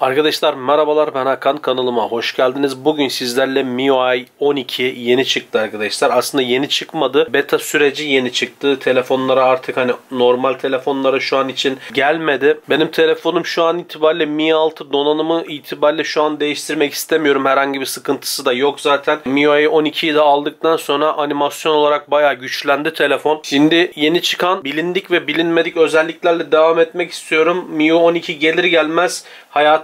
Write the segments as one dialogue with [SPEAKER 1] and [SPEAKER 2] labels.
[SPEAKER 1] Arkadaşlar merhabalar ben Hakan kanalıma hoş geldiniz. Bugün sizlerle MIUI 12 yeni çıktı arkadaşlar. Aslında yeni çıkmadı. Beta süreci yeni çıktı. Telefonlara artık hani normal telefonlara şu an için gelmedi. Benim telefonum şu an itibariyle Mi 6 donanımı itibariyle şu an değiştirmek istemiyorum. Herhangi bir sıkıntısı da yok zaten. MIUI 12'yi de aldıktan sonra animasyon olarak bayağı güçlendi telefon. Şimdi yeni çıkan bilindik ve bilinmedik özelliklerle devam etmek istiyorum. MIUI 12 gelir gelmez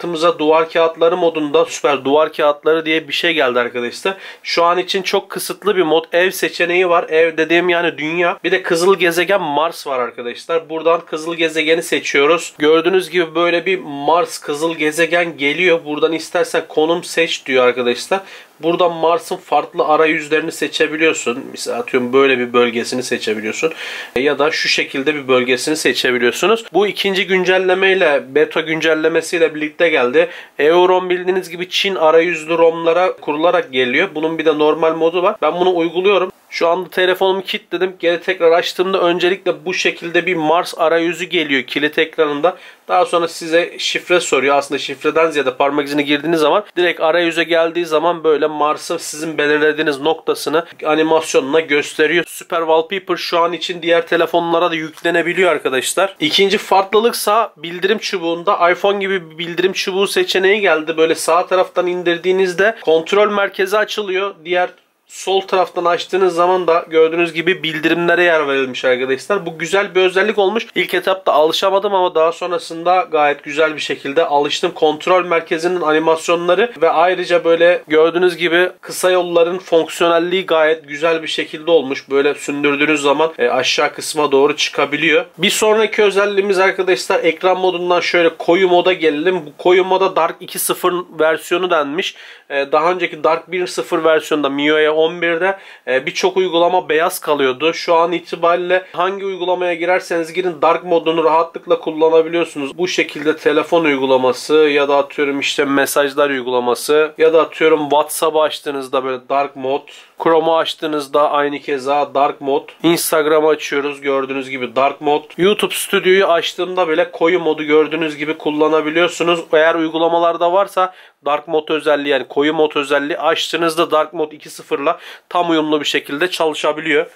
[SPEAKER 1] hayatımıza duvar kağıtları modunda süper duvar kağıtları diye bir şey geldi arkadaşlar. Şu an için çok kısıtlı bir mod. Ev seçeneği var. Ev dediğim yani dünya. Bir de kızıl gezegen Mars var arkadaşlar. Buradan kızıl gezegeni seçiyoruz. Gördüğünüz gibi böyle bir Mars kızıl gezegen geliyor. Buradan istersen konum seç diyor arkadaşlar. Buradan Mars'ın farklı arayüzlerini seçebiliyorsun. Mesela atıyorum böyle bir bölgesini seçebiliyorsun. Ya da şu şekilde bir bölgesini seçebiliyorsunuz. Bu ikinci güncellemeyle beta güncellemesiyle birlikte geldi. Euron bildiğiniz gibi Çin arayüzlü ROM'lara kurularak geliyor. Bunun bir de normal modu var. Ben bunu uyguluyorum. Şu anda telefonumu kilitledim. Geri tekrar açtığımda öncelikle bu şekilde bir Mars arayüzü geliyor kilit ekranında. Daha sonra size şifre soruyor. Aslında şifreden ziyade parmak izini girdiğiniz zaman direkt arayüze geldiği zaman böyle Mars'ı sizin belirlediğiniz noktasını animasyonuna gösteriyor. Super Wallpaper şu an için diğer telefonlara da yüklenebiliyor arkadaşlar. İkinci farklılıksa bildirim çubuğunda iPhone gibi bir bildirim çubuğu seçeneği geldi. Böyle sağ taraftan indirdiğinizde kontrol merkezi açılıyor. Diğer Sol taraftan açtığınız zaman da gördüğünüz gibi bildirimlere yer verilmiş arkadaşlar. Bu güzel bir özellik olmuş. İlk etapta alışamadım ama daha sonrasında gayet güzel bir şekilde alıştım. Kontrol merkezinin animasyonları ve ayrıca böyle gördüğünüz gibi kısa yolların fonksiyonelliği gayet güzel bir şekilde olmuş. Böyle sündürdüğünüz zaman e, aşağı kısma doğru çıkabiliyor. Bir sonraki özelliğimiz arkadaşlar ekran modundan şöyle koyu moda gelelim. Bu koyu moda Dark 2.0 versiyonu denmiş. E, daha önceki Dark 1.0 versiyonunda MIUI 11'de e, birçok uygulama beyaz kalıyordu. Şu an itibariyle hangi uygulamaya girerseniz girin dark modunu rahatlıkla kullanabiliyorsunuz. Bu şekilde telefon uygulaması ya da atıyorum işte mesajlar uygulaması ya da atıyorum WhatsApp'ı açtığınızda böyle dark mod, Chrome'u açtığınızda aynı keza dark mod, Instagram'ı açıyoruz gördüğünüz gibi dark mod, YouTube Studio'yu açtığımda bile koyu modu gördüğünüz gibi kullanabiliyorsunuz. Eğer uygulamalarda varsa dark mod özelliği yani koyu mod özelliği açtığınızda dark mod 2.0 motorla tam uyumlu bir şekilde çalışabiliyor.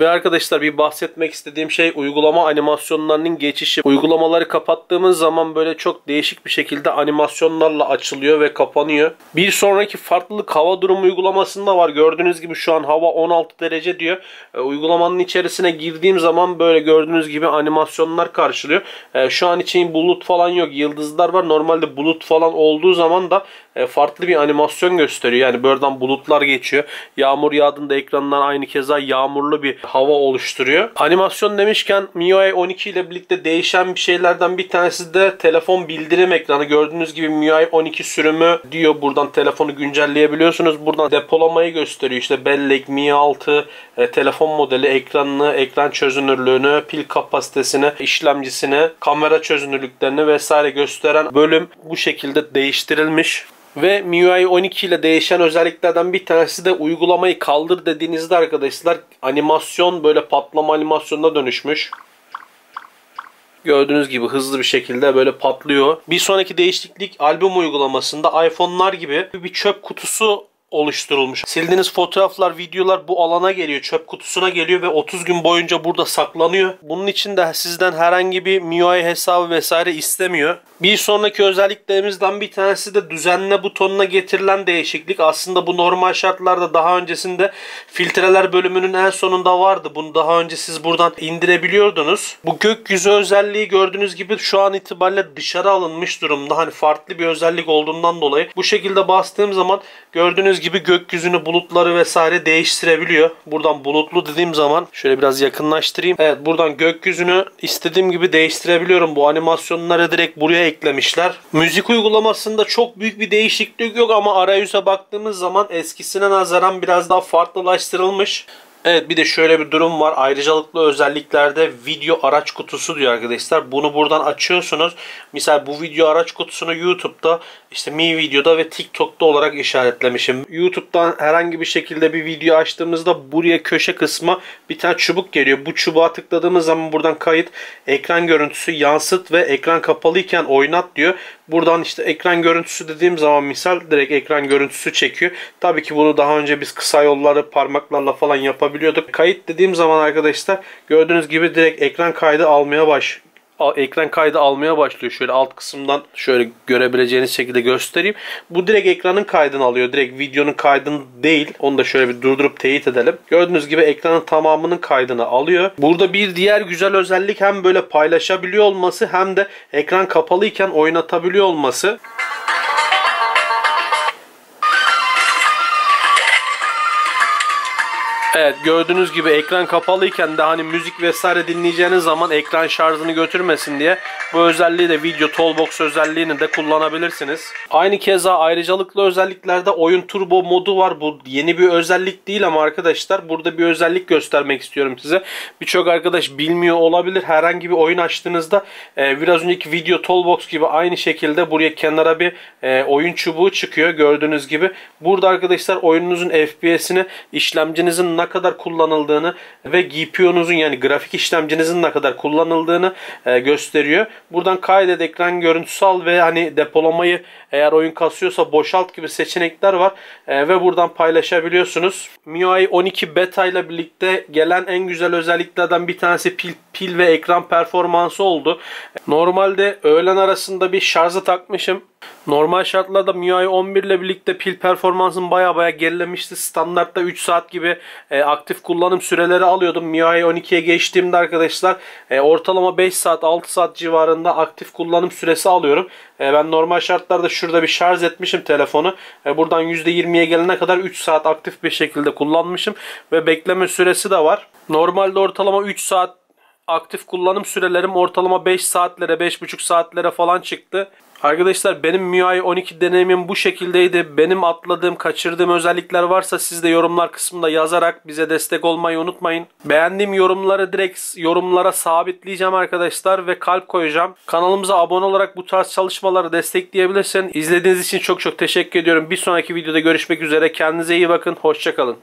[SPEAKER 1] Ve arkadaşlar bir bahsetmek istediğim şey uygulama animasyonlarının geçişi. Uygulamaları kapattığımız zaman böyle çok değişik bir şekilde animasyonlarla açılıyor ve kapanıyor. Bir sonraki farklılık hava durumu uygulamasında var. Gördüğünüz gibi şu an hava 16 derece diyor. E, uygulamanın içerisine girdiğim zaman böyle gördüğünüz gibi animasyonlar karşılıyor. E, şu an için bulut falan yok. Yıldızlar var. Normalde bulut falan olduğu zaman da e, farklı bir animasyon gösteriyor. Yani buradan bulutlar geçiyor. Yağmur yağdığında ekrandan aynı keza yağmurlu bir hava oluşturuyor. Animasyon demişken MIUI 12 ile birlikte değişen bir şeylerden bir tanesi de telefon bildirim ekranı. Gördüğünüz gibi MIUI 12 sürümü diyor. Buradan telefonu güncelleyebiliyorsunuz. Buradan depolamayı gösteriyor. İşte bellek, Mi 6, e, telefon modeli, ekranını, ekran çözünürlüğünü, pil kapasitesini, işlemcisini, kamera çözünürlüklerini vesaire gösteren bölüm bu şekilde değiştirilmiş. Ve MIUI 12 ile değişen özelliklerden bir tanesi de uygulamayı kaldır dediğinizde arkadaşlar animasyon böyle patlama animasyonuna dönüşmüş. Gördüğünüz gibi hızlı bir şekilde böyle patlıyor. Bir sonraki değişiklik albüm uygulamasında iPhone'lar gibi bir çöp kutusu oluşturulmuş. Sildiğiniz fotoğraflar, videolar bu alana geliyor. Çöp kutusuna geliyor ve 30 gün boyunca burada saklanıyor. Bunun için de sizden herhangi bir MIUI hesabı vesaire istemiyor. Bir sonraki özelliklerimizden bir tanesi de düzenle butonuna getirilen değişiklik. Aslında bu normal şartlarda daha öncesinde filtreler bölümünün en sonunda vardı. Bunu daha önce siz buradan indirebiliyordunuz. Bu gökyüzü özelliği gördüğünüz gibi şu an itibariyle dışarı alınmış durumda. Hani farklı bir özellik olduğundan dolayı. Bu şekilde bastığım zaman gördüğünüz gibi gökyüzünü bulutları vesaire değiştirebiliyor. Buradan bulutlu dediğim zaman şöyle biraz yakınlaştırayım. Evet buradan gökyüzünü istediğim gibi değiştirebiliyorum. Bu animasyonları direkt buraya eklemişler. Müzik uygulamasında çok büyük bir değişiklik yok ama arayüze baktığımız zaman eskisine nazaran biraz daha farklılaştırılmış. Evet bir de şöyle bir durum var. Ayrıcalıklı özelliklerde video araç kutusu diyor arkadaşlar. Bunu buradan açıyorsunuz. Misal bu video araç kutusunu YouTube'da işte Mi Video'da ve TikTok'ta olarak işaretlemişim. YouTube'dan herhangi bir şekilde bir video açtığımızda buraya köşe kısmı bir tane çubuk geliyor. Bu çubuğa tıkladığımız zaman buradan kayıt, ekran görüntüsü yansıt ve ekran kapalıyken oynat diyor. Buradan işte ekran görüntüsü dediğim zaman misal direkt ekran görüntüsü çekiyor. Tabii ki bunu daha önce biz kısa yolları parmaklarla falan yapabiliyorduk. Kayıt dediğim zaman arkadaşlar gördüğünüz gibi direkt ekran kaydı almaya baş ekran kaydı almaya başlıyor. Şöyle alt kısımdan şöyle görebileceğiniz şekilde göstereyim. Bu direkt ekranın kaydını alıyor. Direkt videonun kaydını değil. Onu da şöyle bir durdurup teyit edelim. Gördüğünüz gibi ekranın tamamının kaydını alıyor. Burada bir diğer güzel özellik hem böyle paylaşabiliyor olması hem de ekran kapalıyken oynatabiliyor olması. Evet gördüğünüz gibi ekran kapalıyken de hani müzik vesaire dinleyeceğiniz zaman ekran şarjını götürmesin diye bu özelliği de video toolbox özelliğini de kullanabilirsiniz. Aynı keza ayrıcalıklı özelliklerde oyun turbo modu var. Bu yeni bir özellik değil ama arkadaşlar burada bir özellik göstermek istiyorum size. Birçok arkadaş bilmiyor olabilir. Herhangi bir oyun açtığınızda e, biraz önceki video toolbox gibi aynı şekilde buraya kenara bir e, oyun çubuğu çıkıyor gördüğünüz gibi. Burada arkadaşlar oyununuzun FPS'ini işlemcinizin ne kadar kullanıldığını ve GPU'nuzun yani grafik işlemcinizin ne kadar kullanıldığını e, gösteriyor. Buradan kaydet ekran görüntüsü al ve hani depolamayı eğer oyun kasıyorsa boşalt gibi seçenekler var e, ve buradan paylaşabiliyorsunuz. MIUI 12 beta ile birlikte gelen en güzel özelliklerden bir tanesi pil, pil ve ekran performansı oldu. Normalde öğlen arasında bir şarjı takmışım. Normal şartlarda MIUI 11 ile birlikte pil performansım baya baya gerilemişti. Standartta 3 saat gibi e, aktif kullanım süreleri alıyordum. MIUI 12'ye geçtiğimde arkadaşlar e, ortalama 5 saat 6 saat civarında aktif kullanım süresi alıyorum. E, ben normal şartlarda şurada bir şarj etmişim telefonu. E, buradan %20'ye gelene kadar 3 saat aktif bir şekilde kullanmışım. Ve bekleme süresi de var. Normalde ortalama 3 saat aktif kullanım sürelerim ortalama 5 saatlere 5,5 saatlere falan çıktı. Arkadaşlar benim MIUI 12 deneyimim bu şekildeydi. Benim atladığım, kaçırdığım özellikler varsa siz de yorumlar kısmında yazarak bize destek olmayı unutmayın. Beğendiğim yorumları direkt yorumlara sabitleyeceğim arkadaşlar ve kalp koyacağım. Kanalımıza abone olarak bu tarz çalışmaları destekleyebilirsiniz. İzlediğiniz için çok çok teşekkür ediyorum. Bir sonraki videoda görüşmek üzere. Kendinize iyi bakın. Hoşçakalın.